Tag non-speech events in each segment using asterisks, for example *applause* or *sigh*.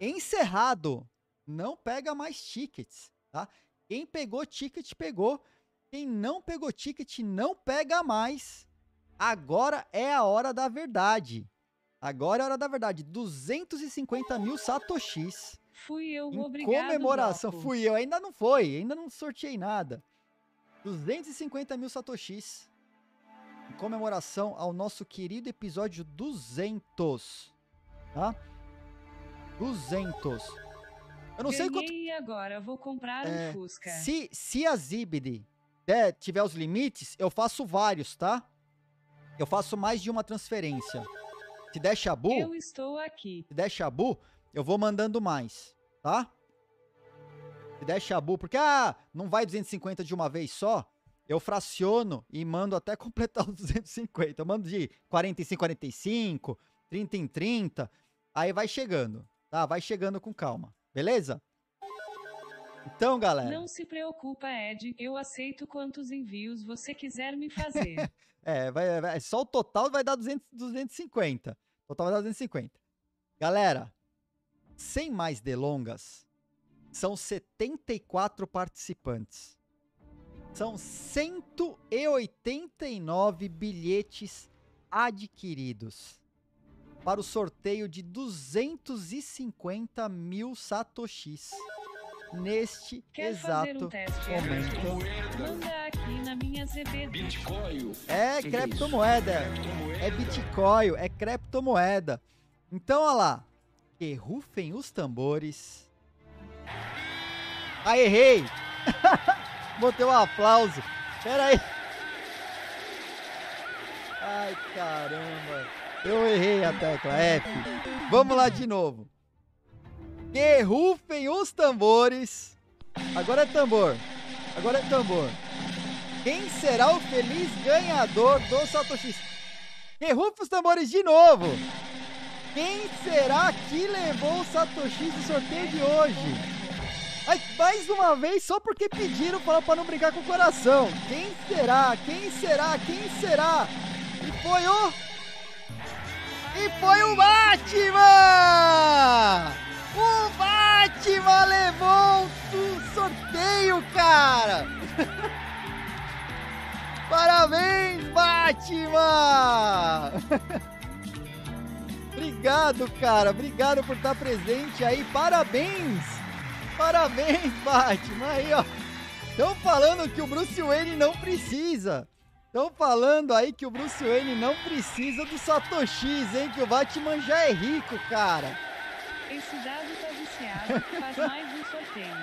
encerrado. Não pega mais tickets, tá? Quem pegou ticket, pegou. Quem não pegou ticket, não pega mais. Agora é a hora da verdade. Agora é a hora da verdade. 250 mil satoshis. Fui eu, Em obrigado. comemoração. Doco. Fui eu. Ainda não foi. Ainda não sorteei nada. 250 mil satoshis. Em comemoração ao nosso querido episódio 200. Tá? 200. Eu não sei quanto Ganhei e agora vou comprar É, um Fusca. Se, se a Zibidi der- tiver os limites, eu faço vários, tá? Eu faço mais de uma transferência. Se der Shabu, Eu estou aqui. se der Shabu, eu vou mandando mais, tá? Se der Shabu, porque ah, não vai 250 de uma vez só, eu fraciono e mando até *laughs* completar os 250. Eu mando de 45 em 45, 30 em 30, aí vai chegando, tá? Vai chegando com calma, beleza? Então, galera. Não se preocupa, Ed. Eu aceito quantos envios você quiser me fazer. *laughs* É, vai, vai- só o total vai dar 200, 250. O total vai dar 250. Galera, sem mais delongas, são 74 participantes. São 189 bilhetes adquiridos para o sorteio de 250 mil satoshis neste Quer fazer exato um teste? momento. Manda aqui na minha ZB. Bitcoin. É Que é criptomoeda. É Bitcoin, é criptomoeda. Então, olha lá. Que rufem os tambores. Ah, errei! *laughs* Botei um aplauso. Pera aí. Ai, caramba. Eu errei a tecla F. Vamos lá de novo. Que rufem os tambores. Agora é tambor. Agora é tambor. Quem será o feliz ganhador do Satoshi? Que rufa os tambores de novo. Quem será que levou o Satoshi do sorteio de hoje? Ai, mais uma vez, só porque pediram para não brigar com o coração. Quem será? Quem será? Quem será? E foi o... E foi o Batman! O Batman levou o sorteio, cara! *laughs* Parabéns, Batman! *laughs* Obrigado, cara. Obrigado por estar presente aí. Parabéns! Parabéns, Batman. Aí, ó. Estão falando que o Bruce Wayne não precisa. Estão falando aí que o Bruce Wayne não precisa do Satoshis, hein? Que o Batman já é rico, cara. Esse dado tá viciado. Faz mais um sorteio.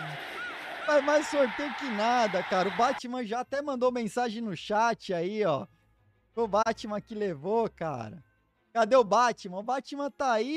Faz mais sorteio que nada, cara. O Batman já até mandou mensagem no chat aí, ó. O Batman que levou, cara. Cadê o Batman? O Batman tá aí.